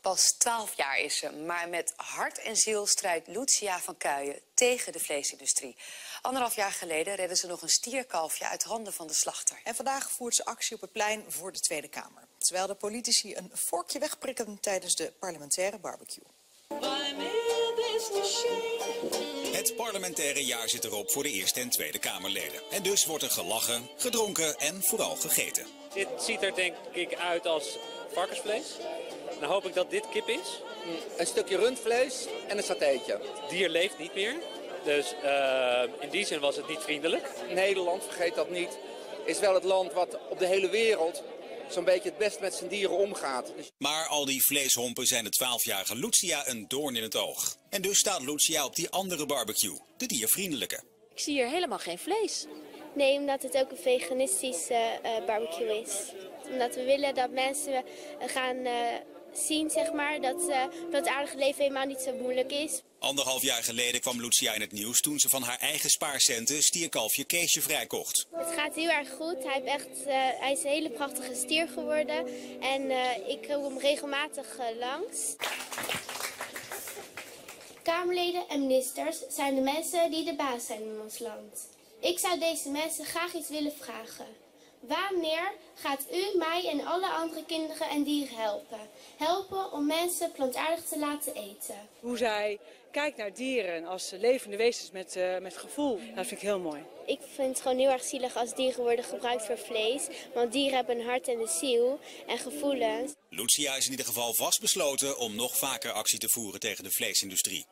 Pas 12 jaar is ze, maar met hart en ziel strijdt Lucia van Kuijen tegen de vleesindustrie. Anderhalf jaar geleden redden ze nog een stierkalfje uit handen van de slachter. En vandaag voert ze actie op het plein voor de Tweede Kamer. Terwijl de politici een vorkje wegprikken tijdens de parlementaire barbecue. Het parlementaire jaar zit erop voor de Eerste en Tweede Kamerleden. En dus wordt er gelachen, gedronken en vooral gegeten. Dit ziet er denk ik uit als varkensvlees. Dan hoop ik dat dit kip is. Een stukje rundvlees en een satéetje. Het dier leeft niet meer. Dus uh, in die zin was het niet vriendelijk. Nederland, vergeet dat niet, is wel het land wat op de hele wereld zo'n beetje het best met zijn dieren omgaat. Dus... Maar al die vleeshompen zijn de 12-jarige Lucia een doorn in het oog. En dus staat Lucia op die andere barbecue, de diervriendelijke. Ik zie hier helemaal geen vlees. Nee, omdat het ook een veganistische uh, barbecue is. Omdat we willen dat mensen gaan uh, zien zeg maar, dat, uh, dat het aardige leven helemaal niet zo moeilijk is. Anderhalf jaar geleden kwam Lucia in het nieuws toen ze van haar eigen spaarcenten stierkalfje Keesje vrijkocht. Het gaat heel erg goed. Hij, heeft echt, uh, hij is een hele prachtige stier geworden. En uh, ik kom hem regelmatig uh, langs. Kamerleden en ministers zijn de mensen die de baas zijn in ons land. Ik zou deze mensen graag iets willen vragen. Wanneer gaat u mij en alle andere kinderen en dieren helpen? Helpen om mensen plantaardig te laten eten. Hoe zij kijkt naar dieren als levende wezens met, uh, met gevoel, dat vind ik heel mooi. Ik vind het gewoon heel erg zielig als dieren worden gebruikt voor vlees. Want dieren hebben een hart en een ziel en gevoelens. Lucia is in ieder geval vastbesloten om nog vaker actie te voeren tegen de vleesindustrie.